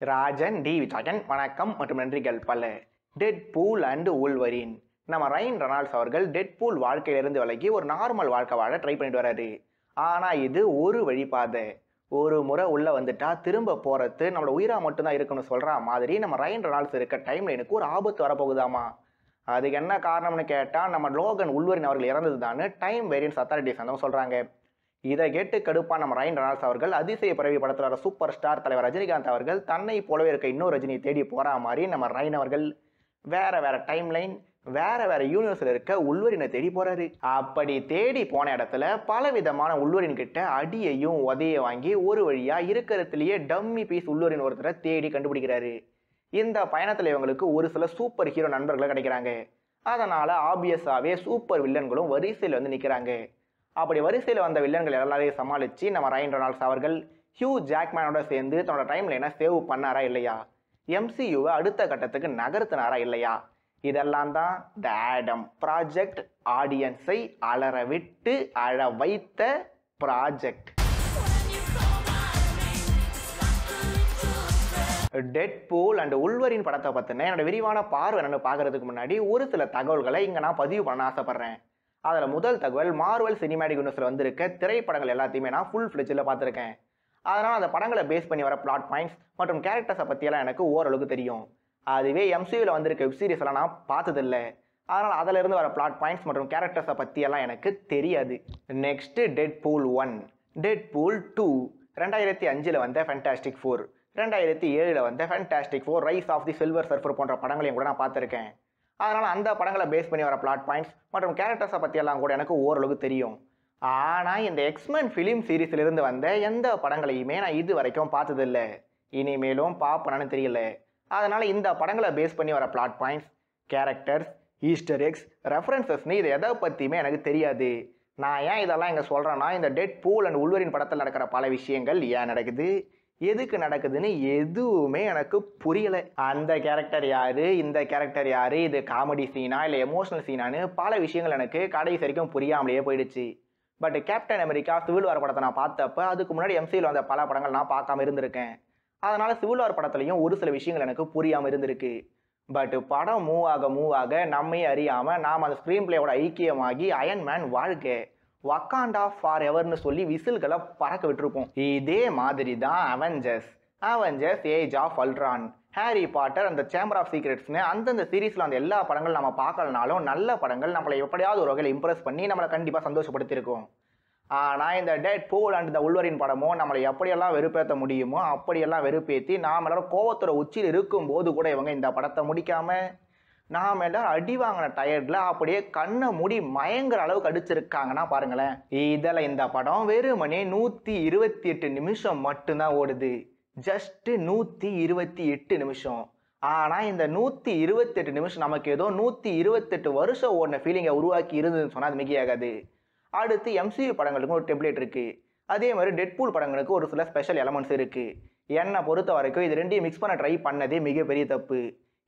Rajan D Vijayan வணக்கம் மற்றும் நன்றிகள் பல. டெட் பூல் அண்ட் உல்வரின் நம்ம ரைன் ரெனால்ட்ஸ் அவர்கள் டெட் பூல் வாழ்க்கையிலிருந்து விலகி ஒரு நார்மல் வாழ்க்கை வாழ ட்ரை பண்ணிட்டு வராரு. ஆனால் இது ஒரு வழிபாதை. ஒரு முறை உள்ள வந்துட்டா திரும்ப போறது நம்மளோட உயிரா மட்டும்தான் இருக்கணும்னு சொல்ற மாதிரி நம்ம ரைன் ரெனால்ட்ஸ் இருக்க டைமில் எனக்கு ஒரு ஆபத்து வரப்போகுதாமா? அதுக்கு என்ன காரணம்னு கேட்டால் நம்ம லோகன் உள்வரின் அவர்கள் இறந்தது தான் டைம் வேரியன்ஸ் அத்தாரிட்டிஸ் அந்த சொல்கிறாங்க இதை கேட்டு கடுப்பான நம்ம ரைன் ரெனால்ட்ஸ் அவர்கள் அதிசய பிறவி படத்தில் வர சூப்பர் ஸ்டார் தலைவர் ரஜினிகாந்த் அவர்கள் தன்னை போலவே இருக்க இன்னொரு ரஜினியை தேடி போகிற மாதிரி நம்ம ரைன் அவர்கள் வேற வேற டைம் லைன் வேற வேற யூனிவர்ஸில் இருக்க உள்வரினை தேடி போறாரு. அப்படி தேடி போன இடத்துல பல விதமான உள்வரின் கிட்ட அடியையும் உதையை வாங்கி ஒரு வழியா இருக்கிறதுலயே டம்மி பீஸ் உள்வரின் ஒருத்தரை தேடி கண்டுபிடிக்கிறாரு. இந்த பயணத்தில் இவங்களுக்கு ஒரு சில சூப்பர் ஹீரோ நண்பர்களை கிடைக்கிறாங்க. அதனால ஆப்வியஸாவே சூப்பர் வில்லன்களும் வரிசையில் வந்து நிற்கிறாங்க அப்படி வரிசையில் வந்த வில்லன்கள் எல்லாரையும் சமாளித்து நம்ம ரைன் ரொனால்ட்ஸ் அவர்கள் ஹியூ ஜாக்மேனோட சேர்ந்து தன்னோட டைம் லைனை சேவ் பண்ணாரா இல்லையா? எம்சியூவை அடுத்த கட்டத்துக்கு நகர்த்தினாரா இல்லையா? இதெல்லாம் தான் த ஆடம். ப்ராஜெக்ட் ஆடியன்ஸை அலற விட்டு அழ வைத்த ப்ராஜெக்ட் டெட் பூல் அண்ட் உள்வரின் படத்தை பற்றின என்னோட விரிவான பார்வை என்னன்னு பார்க்கறதுக்கு முன்னாடி ஒரு சில தகவல்களை இங்கே நான் பதிவு பண்ண ஆசைப்பட்றேன். அதில் முதல் தகவல் மார்வல் சினிமேட்டிக் யூனிவர்ஸில் வந்திருக்க திரைப்படங்கள் எல்லாத்தையுமே நான் ஃபுல் ஃப்ளெஜில் பார்த்துருக்கேன். அதனால் அந்த படங்களை பேஸ் பண்ணி வர பிளாட் பாயிண்ட்ஸ் மற்றும் கேரக்டர்ஸை பற்றியெல்லாம் எனக்கு ஓரளவுக்கு தெரியும். அதுவே எம்சியூவில் வந்திருக்க வெப் சீரிஸ்லாம் எல்லாம் நான் பார்த்ததில்லை. அதனால் அதிலிருந்து வர பிளாட் பாயிண்ட்ஸ் மற்றும் கேரக்டர்ஸை பற்றியெல்லாம் எனக்கு தெரியாது. Next Deadpool one Deadpool two ரெண்டாயிரத்தி அஞ்சில் வந்த ஃபென்டாஸ்டிக் ஃபோர் ரெண்டாயிரத்தி ஏழில் வந்த Fantastic Four Rise of the Silver Surfer போன்ற படங்களையும் கூட நான் பார்த்துருக்கேன். அதனால் அந்த படங்களை பேஸ் பண்ணி வர பிளாட் பாயிண்ட்ஸ் மற்றும் கேரக்டர்ஸை பற்றியெல்லாம் கூட எனக்கு ஓரளவுக்கு தெரியும். ஆனால் இந்த எக்ஸ்மேன் ஃபிலிம் சீரீஸிலிருந்து வந்த எந்த படங்களையுமே நான் இது வரைக்கும் பார்த்ததில்லை. இனிமேலும் பார்ப்பனானு தெரியல. அதனால் இந்த படங்களை பேஸ் பண்ணி வர plot points characters Easter eggs ரெஃபரன்சஸ்னு இது எதை பற்றியுமே எனக்கு தெரியாது. நான் ஏன் இதெல்லாம் இங்கே சொல்கிறேன்னா இந்த டெட் பூல் அண்ட் உள்வரின் படத்தில் நடக்கிற பல விஷயங்கள் ஏன் நடக்குது? எதுக்கு நடக்குதுன்னு எதுவுமே எனக்கு புரியலை. அந்த கேரக்டர் யாரு? இந்த கேரக்டர் யாரு? இது காமெடி சீனா இல்லை எமோஷனல் சீனான்னு பல விஷயங்கள் எனக்கு கடைசி வரைக்கும் புரியாமலேயே போயிடுச்சு. But Captain America Civil War படத்தை நான் பார்த்தப்ப அதுக்கு முன்னாடி எம்சியில் வந்த பல படங்கள் நான் பார்க்காம இருந்திருக்கேன். அதனால சிவில் வார் படத்துலையும் ஒரு சில விஷயங்கள் எனக்கு புரியாமல் இருந்திருக்கு. பட் படம் மூவ் ஆக மூவ் ஆக நம்மையே அறியாமல் நாம் அந்த ஸ்க்ரீன் பிளேயோட ஐக்கியமாகி அயன்மேன் வாழ்க்கை. வக்காண்டா ஃபார் எவர்னு சொல்லி விசில்களை பறக்க விட்டுருப்போம் இதே மாதிரி தான் Avengers Avengers Age of Ultron Harry Potter அந்த சேம்பர் ஆஃப் சீக்ரெட்ஸ்னு அந்தந்த சீரீஸில் அந்த எல்லா படங்கள் நம்ம பார்க்கலனாலும் நல்ல படங்கள் நம்மளை எப்படியாவது ஒரு வகையில் இம்ப்ரெஸ் பண்ணி நம்மளை கண்டிப்பாக சந்தோஷப்படுத்தியிருக்கோம். ஆனால் இந்த டேட் பூல் அண்ட் இந்த உள்வரின் படமோ நம்மளை எப்படியெல்லாம் வெறுப்பேற்ற முடியுமோ அப்படியெல்லாம் வெறுப்பேற்றி நாம் எல்லாரும் கோவத்தோட உச்சியில் இருக்கும்போது கூட இவங்க இந்த படத்தை முடிக்காமல் நாம அடி வாங்கின டயர்டில் அப்படியே கண்ணை மூடி மயங்குற அளவுக்கு அடிச்சிருக்காங்கன்னா பாருங்களேன். இதில் இந்த படம் வெறுமனே நூற்றி இருபத்தி எட்டு நிமிஷம் மட்டும்தான் ஓடுது. ஜஸ்ட்டு நூற்றி இருபத்தி எட்டு நிமிஷம். ஆனால் இந்த நூற்றி இருபத்தெட்டு நிமிஷம் நமக்கு ஏதோ நூற்றி இருபத்தெட்டு வருஷம் ஓடின ஃபீலிங்கை உருவாக்கி இருந்ததுன்னு சொன்னால் அது மிகையாகாது. அடுத்து எம்சியூ படங்களுக்கும் ஒரு டெம்ப்ளேட் இருக்குது அதே மாதிரி டெட்பூல் படங்களுக்கு ஒரு சில ஸ்பெஷல் எலமெண்ட்ஸ் இருக்குது என்னை பொறுத்த வரைக்கும் இது ரெண்டையும் மிக்ஸ் பண்ண ட்ரை பண்ணதே மிகப்பெரிய தப்பு.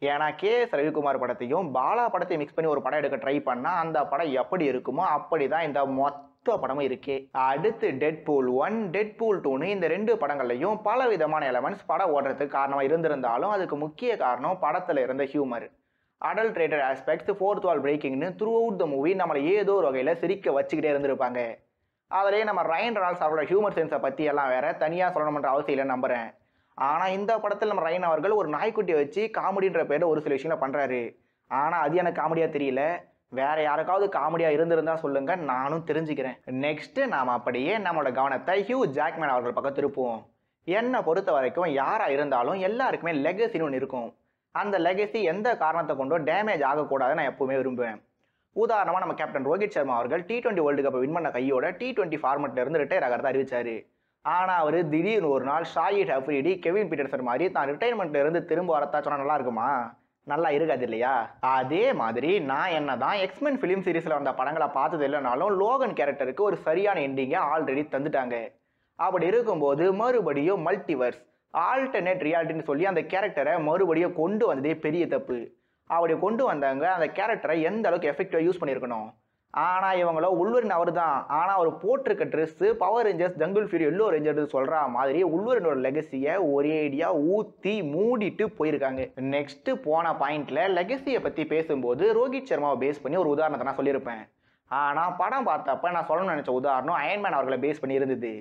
ஏன்னா கே. எஸ். ரவிக்குமார் படத்தையும் பாலா படத்தையும் மிக்ஸ் பண்ணி ஒரு படம் எடுக்க ட்ரை பண்ணால் அந்த படம் எப்படி இருக்குமோ அப்படி தான் இந்த மொத்த படமும் இருக்கே. அடுத்து Deadpool one Deadpool டூன்னு இந்த ரெண்டு படங்கள்லையும் பல விதமான எலமெண்ட்ஸ் படம் ஓடுறதுக்கு காரணமாக இருந்திருந்தாலும் அதுக்கு முக்கிய காரணம் படத்தில் இருந்த humour adulterated aspects fourth wall பிரேக்கிங்னு throughout the movie நம்மளை ஏதோ ஒரு வகையில் சிரிக்க வச்சுக்கிட்டே இருந்திருப்பாங்க. அதிலே நம்ம ரைன் ரால்ஸ் அவரோட ஹியூமர் சென்ஸை பற்றி எல்லாம் வேற தனியாக சொல்லணுன்ற அவசியம் இல்லை நம்புகிறேன் ஆனால் இந்த படத்தில் நம்ம ரைன் அவர்கள் ஒரு நாய்க்குட்டியை வச்சு காமெடின்ற பேரில் ஒரு சில விஷயங்களை பண்ணுறாரு ஆனால் அது எனக்கு காமெடியாக தெரியல. வேற யாருக்காவது காமெடியாக இருந்திருந்தா சொல்லுங்க நானும் தெரிஞ்சுக்கிறேன். நெக்ஸ்ட் நாம் அப்படியே நம்மளோட கவனத்தை ஹியூ ஜாக்மேன் அவர்கள் பக்கம் திருப்புவோம் என்னை பொறுத்த வரைக்கும் யாராக இருந்தாலும் எல்லாருக்குமே லெகசின்னு ஒன்று இருக்கும். அந்த லெகசி எந்த காரணத்தை கொண்டோ டேமேஜ் ஆகக்கூடாதுன்னு நான் எப்பவுமே விரும்புவேன். உதாரணமாக நம்ம கேப்டன் ரோஹித் சர்மா அவர்கள் டி டுவெண்ட்டி வேர்ல்டு கப்பை வின் பண்ண கையோட டி டுவெண்ட்டி ஃபார்மெட்லேருந்து ரிட்டையர் ஆகிறத அறிவிச்சாரு. ஆனால் அவர் திடீர்னு ஒரு நாள் ஷாயிட் அஃப்ரிடி கெவின் பீட்டர்சன் மாதிரி தான் ரிட்டைர்மெண்ட்லேருந்து திரும்ப வரத்தா சொன்னால் நல்லா இருக்குமா? நல்லா இருக்காது இல்லையா? அதே மாதிரி நான் என்ன தான் எக்ஸ்மென் ஃபிலிம் சீரீஸில் வந்த படங்களை பார்த்தது இல்லைனாலும் லோகன் கேரக்டருக்கு ஒரு சரியான எண்டிங்கை ஆல்ரெடி தந்துட்டாங்க. அப்படி இருக்கும்போது மறுபடியும் மல்டிவர்ஸ் ஆல்டர்னேட் ரியாலிட்டின்னு சொல்லி அந்த கேரக்டரை மறுபடியும் கொண்டு வந்ததே பெரிய தப்பு. அப்படி கொண்டு வந்தாங்க அந்த கேரக்டரை எந்த அளவுக்கு எஃபெக்டிவாக யூஸ் பண்ணியிருக்கணும்? ஆனால் இவங்களோ உள்வரின் அவர் தான் ஆனால் அவர் போட்டிருக்க dress Power Rangers Jungle Fury yellow rangers சொல்கிற மாதிரி உள்வரினோட லெகசியை ஒரேடியாக ஊற்றி மூடிட்டு போயிருக்காங்க. நெக்ஸ்ட்டு போன பாயிண்டில் லெகசியை பற்றி பேசும்போது ரோஹித் சர்மாவை பேஸ் பண்ணி ஒரு உதாரணத்தை நான் சொல்லியிருப்பேன். ஆனால் படம் பார்த்தப்ப நான் சொல்லணும்னு நினச்ச உதாரணம் அயன்மேன் அவர்களை பேஸ் பண்ணி இருந்தது.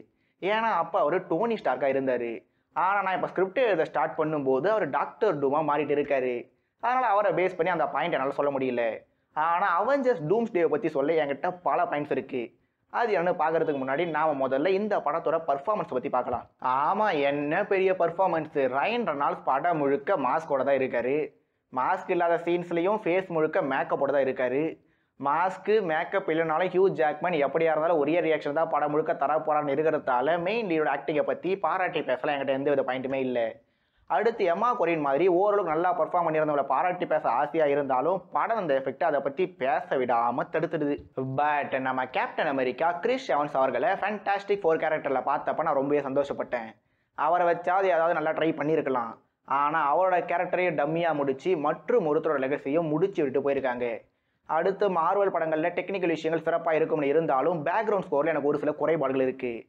ஏன்னா அப்போ அவர் டோனி ஸ்டார்க்காக இருந்தார். ஆனால் நான் இப்போ ஸ்கிரிப்ட் எழுத ஸ்டார்ட் பண்ணும்போது அவர் டாக்டர் டூமாக மாறிட்டு இருக்காரு. அதனால் அவரை பேஸ் பண்ணி அந்த பாயிண்ட் என்னால் சொல்ல முடியல. ஆனால் அவெஞ்சர்ஸ் டூம்ஸ் டேவை பற்றி சொல்ல என்கிட்ட பல பாயிண்ட்ஸ் இருக்குது அது என்ன பார்க்கறதுக்கு முன்னாடி நாம் முதல்ல இந்த படத்தோட பர்ஃபார்மன்ஸ் பற்றி பார்க்கலாம் ஆமாம் என்ன பெரிய பர்ஃபார்மன்ஸு ரைன் ரெனால்ஸ் படம் முழுக்க மாஸ்கோட தான் இருக்கார். மாஸ்க் இல்லாத சீன்ஸ்லையும் ஃபேஸ் முழுக்க மேக்கப்போட தான் இருக்கார். மாஸ்க்கு மேக்கப் இல்லைனாலும் ஹியூ ஜாக்மன் எப்படியா இருந்தாலும் ஒரே ரியாக்ஷன் தான் படம் முழுக்க தர போகிறான்னு இருக்கிறதால மெயின் லீடோட ஆக்டிங்கை பற்றி பாராட்டி பேசலாம். என்கிட்ட எந்த வித பாயிண்ட்டுமே இல்லை. அடுத்து எம்மா கொரின் மாதிரி ஓரளவுக்கு நல்லா பர்ஃபார்ம் பண்ணியிருந்தவங்கள பாராட்டி பேச ஆசையாக இருந்தாலும் படம் அந்த எஃபெக்ட் அதை பற்றி பேச விடாமல் தடுத்துடுது. பட் நம்ம கேப்டன் அமெரிக்கா கிறிஸ் எவன்ஸ் அவர்களை ஃபேண்டாஸ்டிக் ஃபோர் கேரக்டரில் பார்த்தப்ப நான் ரொம்பவே சந்தோஷப்பட்டேன். அவரை வச்சாவது ஏதாவது நல்லா ட்ரை பண்ணியிருக்கலாம். ஆனால் அவரோட கேரக்டரையும் டம்மியாக முடிச்சு மற்றும் ஒருத்தரோட லெகசியும் முடிச்சு விட்டு போயிருக்காங்க. அடுத்து மார்வல் படங்களில் டெக்னிக்கல் விஷயங்கள் சிறப்பாக இருக்கும்னு இருந்தாலும் பேக்ரவுண்ட் ஸ்கோரில் எனக்கு ஒரு சில குறைபாடுகள் இருக்குது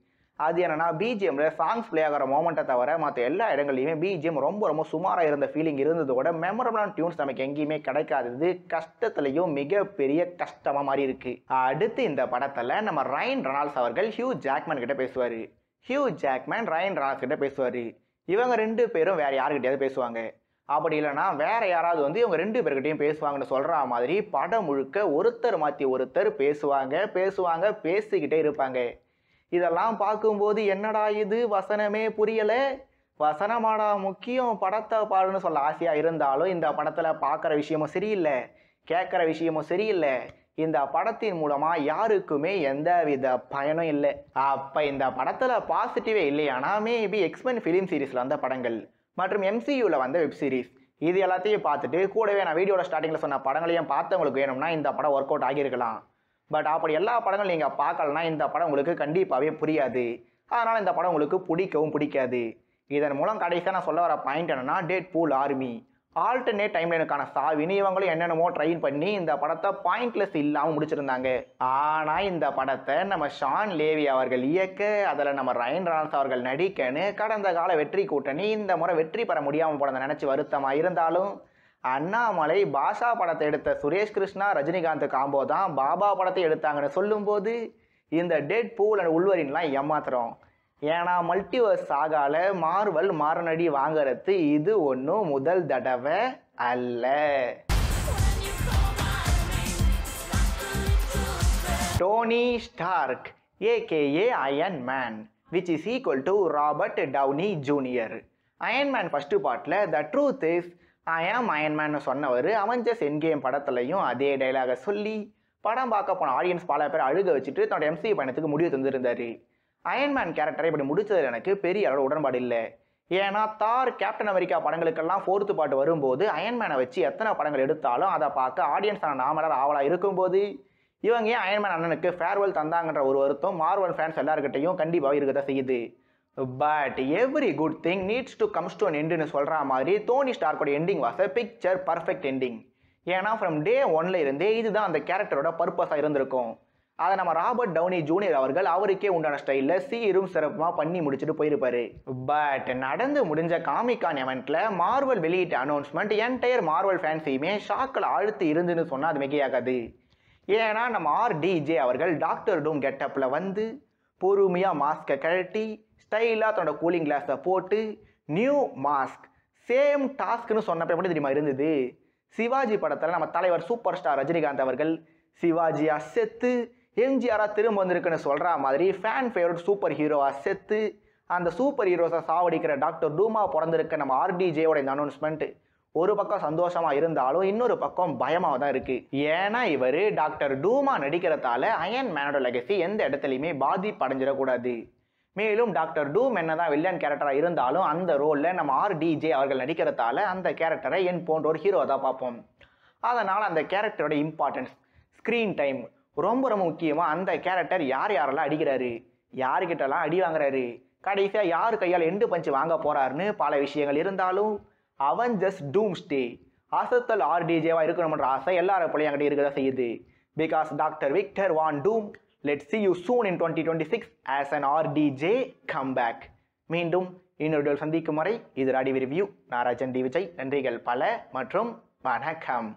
அது என்னன்னா பிஜிஎம்ல சாங்ஸ் ப்ளே ஆகிற மோமெண்ட்டை தவிர மற்ற எல்லா இடங்கள்லையுமே பிஜிஎம் ரொம்ப ரொம்ப சுமாராக இருந்த ஃபீலிங் இருந்ததோட மெமரபிளான டியூன்ஸ் நமக்கு எங்கேயுமே கிடைக்காதது கஷ்டத்துலையும் மிகப்பெரிய கஷ்டமாக மாதிரி இருக்கு. அடுத்து இந்த படத்தில் நம்ம ரைன் ரனால்ஸ் அவர்கள் ஹியூ ஜாக்மேன் கிட்ட பேசுவார். ஹியூ ஜாக்மேன் ரைன் ரனால்ஸ் கிட்ட பேசுவார். இவங்க ரெண்டு பேரும் வேற யாருக்கிட்டையாவது பேசுவாங்க. அப்படி இல்லைன்னா வேற யாராவது வந்து இவங்க ரெண்டு பேர்கிட்டையும் பேசுவாங்கன்னு சொல்கிற மாதிரி படம் முழுக்க ஒருத்தர் மாற்றி ஒருத்தர் பேசுவாங்க பேசுவாங்க பேசிக்கிட்டே இருப்பாங்க. இதெல்லாம் பார்க்கும்போது என்னடா இது? வசனமே புரியலை. வசனமாடா முக்கியம் படத்தை பாருன்னு சொல்ல ஆசையாக இருந்தாலும் இந்த படத்தில் பார்க்குற விஷயமும் சரியில்லை கேட்குற விஷயமும் சரியில்லை. இந்த படத்தின் மூலமாக யாருக்குமே எந்த வித பயனும் இல்லை. அப்போ இந்த படத்தில் பாசிட்டிவே இல்லையானா மேபி எக்ஸ்மென் ஃபிலிம் சீரீஸில் வந்த படங்கள் மற்றும் எம்சியூவில் வந்த வெப் சீரிஸ் இது எல்லாத்தையும் பார்த்துட்டு கூடவே நான் வீடியோவில் ஸ்டார்டிங்கில் சொன்ன படங்களையும் பார்த்தவங்களுக்கு வேணும்னா இந்த படம் ஒர்க் அவுட் ஆகியிருக்கலாம். பட் அப்படி எல்லா படங்களும் நீங்கள் பார்க்கலனா இந்த படம் உங்களுக்கு கண்டிப்பாகவே புரியாது. அதனால் இந்த படம் உங்களுக்கு பிடிக்கவும் பிடிக்காது. இதன் மூலம் கடைசியாக நான் சொல்ல வர பாயிண்ட் என்னன்னா டேட் பூல் ஆர்மி ஆல்டர்னேட் டைம்லைனுக்கான சாவினி இவங்களும் என்னென்னமோ ட்ரைன் பண்ணி இந்த படத்தை பாயிண்ட்லெஸ் இல்லாமல் முடிச்சிருந்தாங்க. ஆனால் இந்த படத்தை நம்ம ஷான் லேவி அவர்கள் இயக்க அதில் நம்ம ரயன் ரான்ஸ் அவர்கள் நடிக்கன்னு கடந்த கால வெற்றி கூட்டணி இந்த முறை வெற்றி பெற முடியாமல் போனதை நினச்சி வருத்தமாக இருந்தாலும் அண்ணாமலை பாஷா படத்தை எடுத்த சுரேஷ் கிருஷ்ணா ரஜினிகாந்த் காம்போ தான் பாபா படத்தை எடுத்தாங்கன்னு சொல்லும்போது இந்த டெட் பூல் அண்ட் உள்வரின்லாம் ஏமாத்துறோம். ஏன்னா மல்டிவர்ஸ் சாகால மார்வல் மாறனடி வாங்கிறது இது ஒன்றும் முதல் தடவை அல்ல. Tony Stark AKA Iron Man which is equal to Robert Downey Junior Iron Man first பார்ட்டில் த ட்ரூத் இஸ் ஐ ஆம் அயன் சொன்னவர் அவஞ்சஸ் என்கேம் படத்துலையும் அதே டைலாக சொல்லி படம் பார்க்க போன ஆடியன்ஸ் பல பேர் அழுக வச்சுட்டு தன்னோட எம்சி பயணத்துக்கு முடிவு தந்திருந்தார். அயன்மேன் கேரக்டரை இப்படி முடிச்சதில் எனக்கு பெரிய அளவு உடன்பாடு இல்லை. ஏன்னா தார் கேப்டன் அமெரிக்கா படங்களுக்கெல்லாம் ஃபோர்த்து பாட்டு வரும்போது அயன்மேனை வச்சு எத்தனை படங்கள் எடுத்தாலும் அதை பார்க்க ஆடியன்ஸான நாமலர் ஆவலாக இருக்கும்போது இவங்க ஏன் அயன்மேன் அண்ணனுக்கு ஃபேர்வெல் தந்தாங்கன்ற ஒரு வருத்தம் மார்வல் ஃபேன்ஸ் எல்லாருக்கிட்டையும் கண்டிப்பாக இருக்கதான் செய்யுது. But every good thing needs to comes to எண்டுன்னு சொல்கிற மாதிரி Tony ஸ்டார்க்கோட ending was picture perfect ending ஏன்னா ஃப்ரம் டே ஒன்ல இருந்தே இதுதான் அந்த கேரக்டரோட பர்பஸாக இருந்திருக்கும். அதை நம்ம ராபர்ட் டவுனி ஜூனியர் அவர்கள் அவருக்கே உண்டான ஸ்டைலில் சீரும் சிறப்புமாக பண்ணி முடிச்சுட்டு போயிருப்பாரு. பட் நடந்து முடிஞ்ச காமிக்கான் எவெண்ட்டில் மார்வல் வெளியிட்ட அனௌன்ஸ்மெண்ட் என்டையர் மார்வல் ஃபேன்ஸையுமே ஷாக்கில் ஆழ்த்தி இருந்துன்னு சொன்னால் அது மிகையாகாது. ஏன்னா நம்ம ஆர்டிஜே அவர்கள் டாக்டர் டூம் கெட்டப்பில் வந்து பொறுமையாக மாஸ்கை கழட்டி ஸ்டைலாக தன்னோட கூலிங் கிளாஸை போட்டு நியூ மாஸ்க் சேம் டாஸ்க்னு சொன்னப்ப எப்படி தெரியுமா இருந்தது? சிவாஜி படத்தில் நம்ம தலைவர் சூப்பர் ஸ்டார் ரஜினிகாந்த் அவர்கள் சிவாஜியா செத்து எம்ஜிஆராக திரும்ப வந்திருக்குன்னு சொல்கிற மாதிரி ஃபேன் ஃபேவரட் சூப்பர் ஹீரோவாக செத்து அந்த சூப்பர் ஹீரோஸை சாவடிக்கிற டாக்டர் டூமா பிறந்திருக்க நம்ம ஆர்டிஜேயோட இந்த அனௌன்ஸ்மெண்ட் ஒரு பக்கம் சந்தோஷமா இருந்தாலும் இன்னொரு பக்கம் பயமாக தான் இருக்கு. ஏன்னா இவர் டாக்டர் டூமா நடிக்கிறதால அயன் மேனோட லெகசி எந்த இடத்துலையுமே பாதிப்படைஞ்சிடக்கூடாது. மேலும் டாக்டர் டூம் என்னதான் வில்லன் கேரக்டராக இருந்தாலும் அந்த ரோலில் நம்ம ஆர் டிஜே அவர்கள் நடிக்கிறதால அந்த கேரக்டரை என் போன்ற ஒரு ஹீரோ தான் பார்ப்போம். அதனால் அந்த கேரக்டரோட இம்பார்ட்டன்ஸ் ஸ்க்ரீன் டைம் ரொம்ப ரொம்ப முக்கியமாக அந்த கேரக்டர் யார் யாரெல்லாம் அடிக்கிறாரு? யாருக்கிட்டலாம் அடி வாங்குறாரு? கடைசியாக யார் கையால் எண்டு பஞ்சு வாங்க போகிறாருன்னு பல விஷயங்கள் இருந்தாலும் அவன் ஜஸ்ட் டூம் ஸ்டே அசத்தல் ஆர்டிஜேவாக இருக்கணும்ன்ற ஆசை எல்லாரும் போலையும் என்கிட்ட இருக்கதான் செய்யுது. Because doctor Victor von Doom let see you soon in twenty twenty six as an RDJ come back மீண்டும் இன்னொரு சந்திக்கும் வரை இது ராடி ரிவ்யூ நாராஜன் டி விஜய் நன்றிகள் பல மற்றும் வணக்கம்.